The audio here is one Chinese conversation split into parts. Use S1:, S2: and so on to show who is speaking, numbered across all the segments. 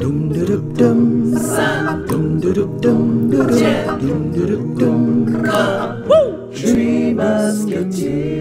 S1: Dum dum dum dum. Dum doo doo dum. Dum doo doo dum. Woo! Three musketeers.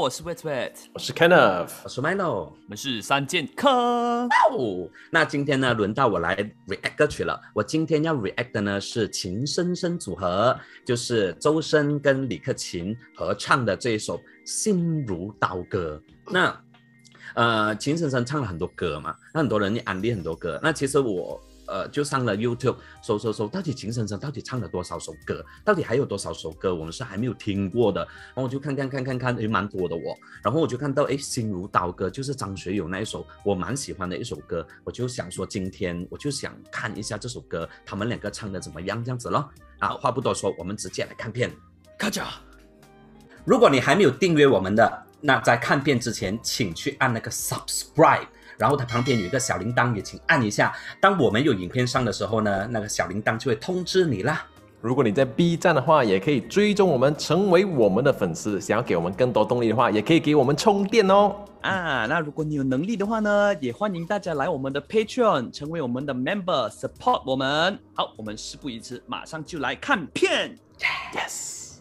S2: 我是 Wet Wet，
S3: 我是 Kenneth，
S4: 我是 Milo。
S2: 我们是三剑客。
S4: 哦，那今天呢，轮到我来 react 歌曲了。我今天要 react 的呢是秦深深组合，就是周深跟李克勤合唱的这一首《心如刀割》。那呃，秦深深唱了很多歌嘛，那很多人也安利很多歌。那其实我呃就上了 YouTube 搜搜搜，到底秦深深到底唱了多少首歌？到底还有多少首歌我们是还没有听过的？然后我就看看看看看，诶，蛮多的我。然后我就看到，诶，心如刀割就是张学友那一首我蛮喜欢的一首歌，我就想说今天我就想看一下这首歌他们两个唱的怎么样这样子咯。啊，话不多说，我们直接来看片。
S2: 咔嚓，
S4: 如果你还没有订阅我们的，那在看片之前，请去按那个 subscribe，然后它旁边有一个小铃铛，也请按一下。当我们有影片上的时候呢，那个小铃铛就会通知你啦。
S3: 如果你在 B 站的话，也可以追踪我们，成为我们的粉丝。想要给我们更多动力的话，也可以给我们充电哦。
S2: 啊，那如果你有能力的话呢，也欢迎大家来我们的 Patreon 成为我们的 member，support 我们。好，我们事不宜迟，马上就来看片。
S3: Yes，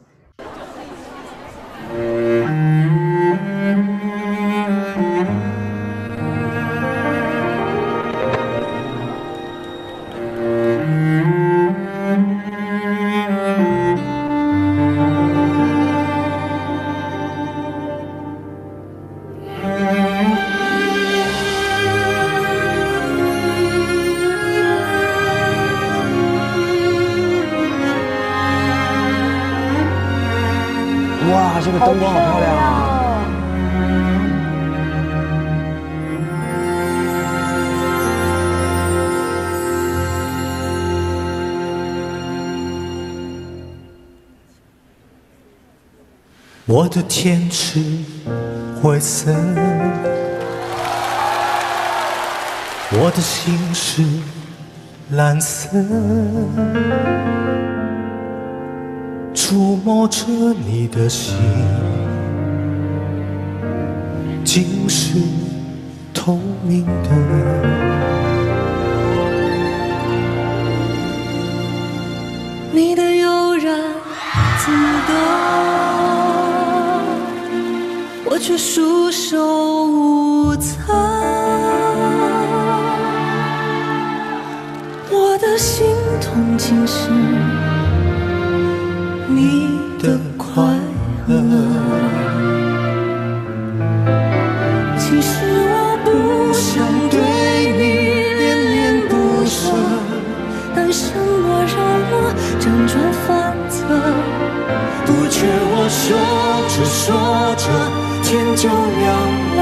S1: 这个灯光好漂亮啊！
S5: 我的天是灰色，我的心是蓝色，触摸着你的心，竟是透明的。
S6: 你的悠然自得，我却束手无策。我的心痛竟是不
S5: 觉我说着说着天就亮了，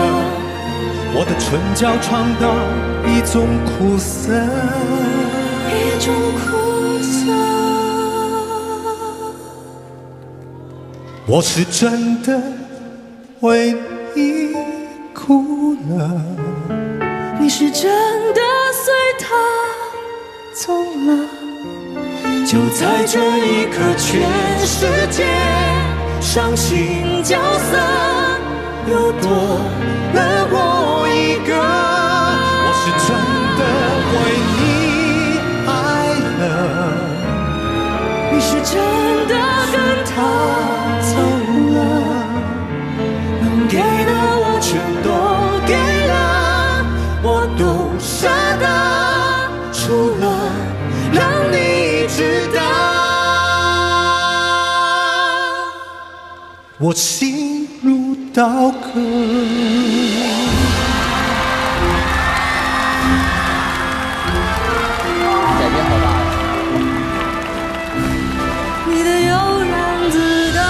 S5: 我的唇角尝到一种苦涩。
S6: 一种苦涩。
S5: 我是真的为你哭了，
S6: 你是真的
S5: 就在这一刻，全世界伤心角色又多了我一个。我是真的为你爱了。
S6: 你是真的跟他
S5: 我心如刀割。
S6: 你的悠然自得，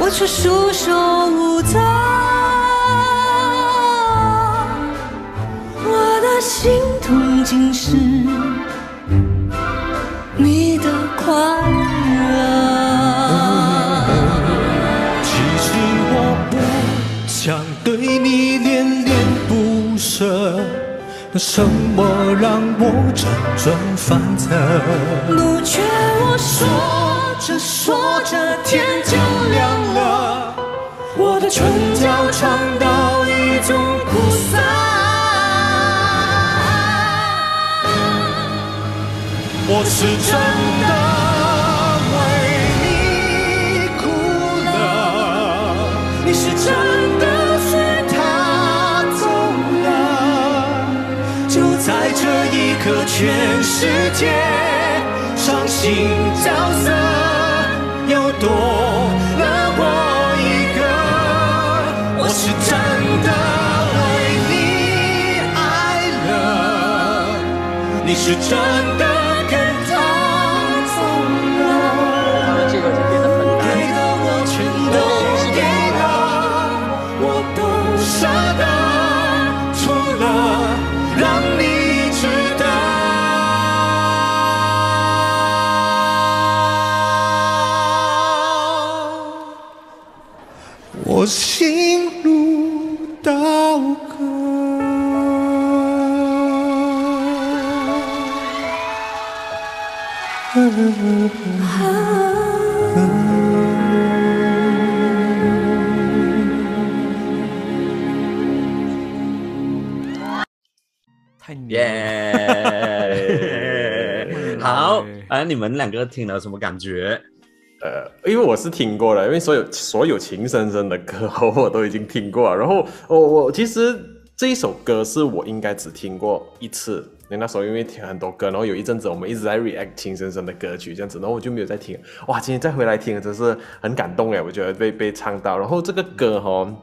S6: 我却束手无策。我的心痛竟是
S5: 想对你恋恋不舍，那什么让我辗转反侧？
S6: 不缺我说着
S5: 说着天就亮了，我的唇角尝到一种苦涩。我是真的新角色又多了我一个。我是真的爱你爱了，你是真的我心如刀割。
S2: 太牛了！
S4: 耶！好，啊，你们两个听了什么感觉？
S3: 呃，因为我是听过了，因为所有所有情深深的歌 我都已经听过了。然后我我其实这一首歌是我应该只听过一次，因为那时候因为听很多歌，然后有一阵子我们一直在 react 情深深的歌曲这样子，然后我就没有再听。哇，今天再回来听，真是很感动哎，我觉得被被唱到。然后这个歌哈、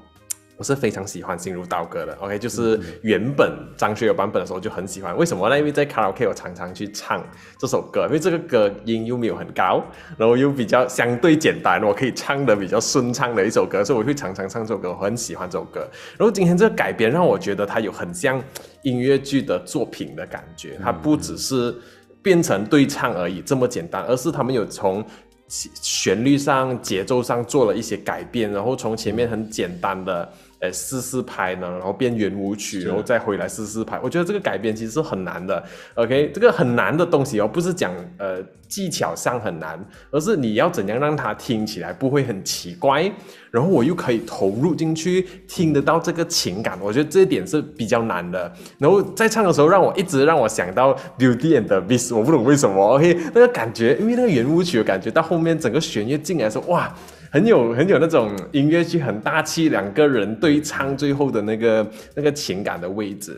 S3: 我是非常喜欢《心如刀割》的，OK，就是原本张学友版本的时候就很喜欢，为什么呢？因为在卡拉 OK 我常常去唱这首歌，因为这个歌音又没有很高，然后又比较相对简单，我可以唱的比较顺畅的一首歌，所以我会常常唱这首歌，我很喜欢这首歌。然后今天这个改编让我觉得它有很像音乐剧的作品的感觉，它不只是变成对唱而已这么简单，而是他们有从旋律上、节奏上做了一些改变，然后从前面很简单的呃四四拍呢，然后变圆舞曲，然后再回来四四拍。我觉得这个改编其实是很难的。OK，这个很难的东西哦，不是讲呃技巧上很难，而是你要怎样让它听起来不会很奇怪，然后我又可以投入进去，听得到这个情感。我觉得这一点是比较难的。然后在唱的时候，让我一直让我想到 Beauty and the Beast，我不懂为什么。OK，那个感觉，因为那个圆舞曲的感觉到后面整个弦乐进来的时候，哇！很有很有那种音乐剧很大气，两个人对唱最后的那个那个情感的位置。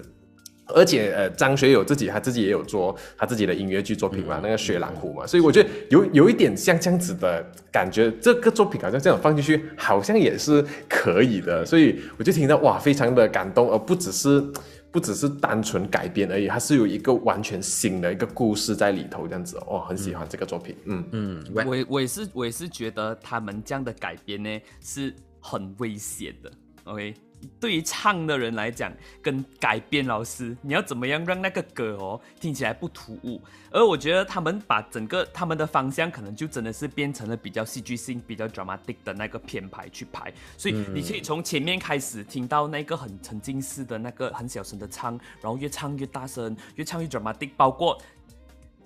S3: 而且呃，张学友自己他自己也有做他自己的音乐剧作品嘛，那个《雪狼湖》嘛，所以我觉得有有一点像这样子的感觉，这个作品好像这样放进去，好像也是可以的，所以我就听到哇，非常的感动，而不只是不只是单纯改编而已，它是有一个完全新的一个故事在里头，这样子哦，很喜欢这个作品，嗯
S4: 嗯，
S2: 我也我也是我也是觉得他们这样的改编呢是很危险的。OK，对于唱的人来讲，跟改编老师，你要怎么样让那个歌哦听起来不突兀？而我觉得他们把整个他们的方向可能就真的是变成了比较戏剧性、比较 dramatic 的那个编排去排，所以你可以从前面开始听到那个很沉浸式的那个很小声的唱，然后越唱越大声，越唱越 dramatic，包括。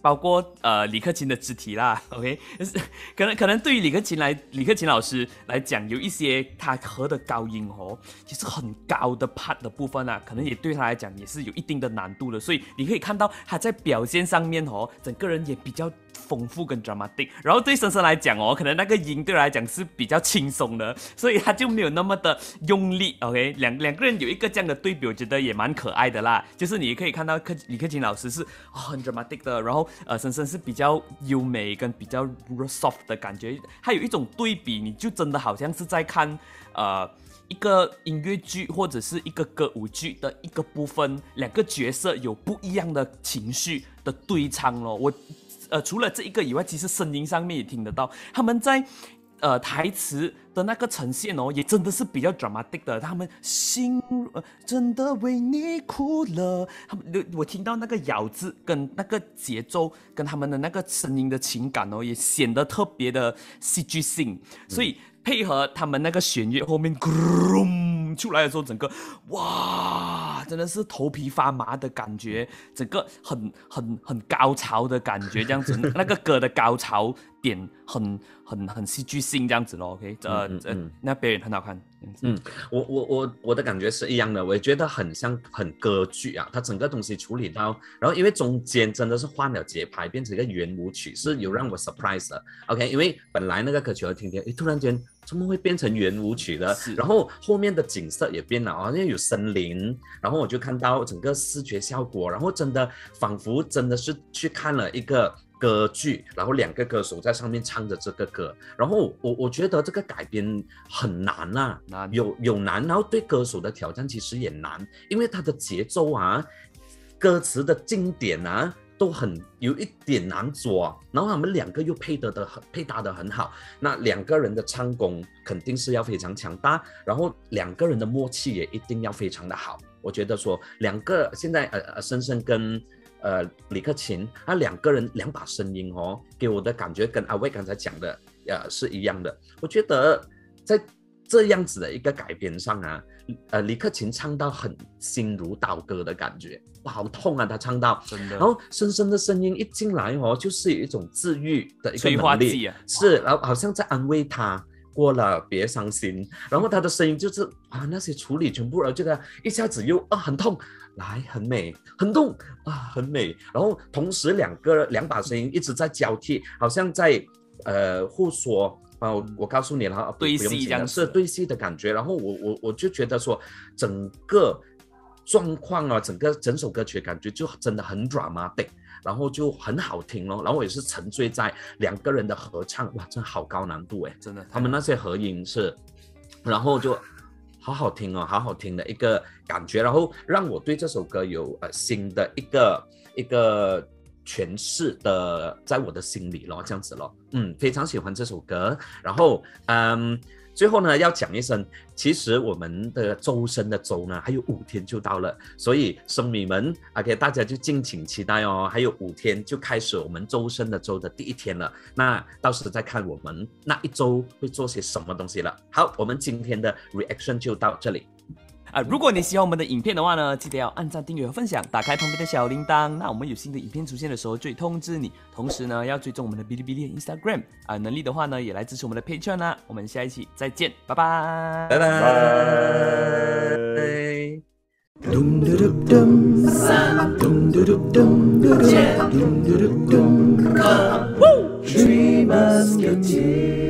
S2: 包括呃李克勤的肢体啦，OK，就是可能可能对于李克勤来李克勤老师来讲，有一些他和的高音哦，其实很高的 part 的部分啊，可能也对他来讲也是有一定的难度的，所以你可以看到他在表现上面哦，整个人也比较丰富跟 dramatic，然后对深深来讲哦，可能那个音对来讲是比较轻松的，所以他就没有那么的用力，OK，两两个人有一个这样的对比，我觉得也蛮可爱的啦，就是你可以看到克李克勤老师是、哦、很 dramatic 的，然后呃深深是比较优美跟比较 soft 的感觉，还有一种对比，你就真的好像是在看呃。一个音乐剧或者是一个歌舞剧的一个部分，两个角色有不一样的情绪的对唱咯。我呃除了这一个以外，其实声音上面也听得到，他们在呃台词的那个呈现哦，也真的是比较 dramatic 的。他们心呃真的为你哭了，他们我听到那个咬字跟那个节奏跟他们的那个声音的情感哦，也显得特别的戏剧性，所以。配合他们那个弦乐后面咕出来的时候，整个哇，真的是头皮发麻的感觉，整个很很很高潮的感觉，这样子，那个歌的高潮点很很很戏剧性这样子咯。OK，呃呃
S4: 嗯嗯嗯，
S2: 那表演很好看。
S4: 嗯我我我我的感觉是一样的，我也觉得很像很歌剧啊，它整个东西处理到，然后因为中间真的是换了节拍，变成一个圆舞曲，是有让我 surprise 的。OK，因为本来那个歌曲我听听，诶，突然间怎么会变成圆舞曲的？然后后面的景色也变了，好像有森林，然后我就看到整个视觉效果，然后真的仿佛真的是去看了一个。歌剧，然后两个歌手在上面唱着这个歌，然后我我觉得这个改编很难啊，
S2: 难
S4: 有有难，然后对歌手的挑战其实也难，因为它的节奏啊、歌词的经典啊都很有一点难抓，然后他们两个又配得的很配搭的很好，那两个人的唱功肯定是要非常强大，然后两个人的默契也一定要非常的好。我觉得说两个现在呃呃深深跟呃李克勤，他两个人两把声音哦，给我的感觉跟阿威刚才讲的呃是一样的。我觉得在这样子的一个改编上啊，呃李克勤唱到很心如刀割的感觉，哇好痛啊他唱到，
S2: 真的。
S4: 然后深深的声音一进来哦，就是有一种治愈的一个
S2: 催化
S4: 能力
S2: 剂啊
S4: 是，然后好像在安慰他。过了，别伤心。然后他的声音就是啊，那些处理全部，然后这个一下子又啊很痛，来很美，很痛啊很美。然后同时两个两把声音一直在交替，好像在呃互说。啊，我我告诉你了
S2: 对
S4: 不用紧
S2: 戏这样
S4: 是对戏的感觉。然后我我我就觉得说，整个状况啊，整个整首歌曲的感觉就真的很 dramatic，然后就很好听咯。然后我也是沉醉在两个人的合唱，哇，真的好高难度哎。
S2: 真的，
S4: 他们那些合音是，然后就好好听哦，好好听的一个感觉，然后让我对这首歌有呃新的一个一个诠释的，在我的心里咯，这样子咯，嗯，非常喜欢这首歌，然后嗯。最后呢，要讲一声，其实我们的周深的周呢，还有五天就到了，所以生米们，OK，大家就敬请期待哦。还有五天就开始我们周深的周的第一天了，那到时再看我们那一周会做些什么东西了。好，我们今天的 reaction 就到这里。
S2: 啊、如果你喜欢我们的影片的话呢，记得要按赞、订阅和分享，打开旁边的小铃铛，那我们有新的影片出现的时候就会通知你。同时呢，要追踪我们的哔哩哔哩、Instagram 啊、能力的话呢，也来支持我们的 Patreon 啦、啊。我们下一期再见，拜拜，
S4: 拜拜。
S3: 咚
S1: 嘟嘟咚，咚嘟嘟咚嘟嘟，咚嘟嘟咚，Three Musketeers。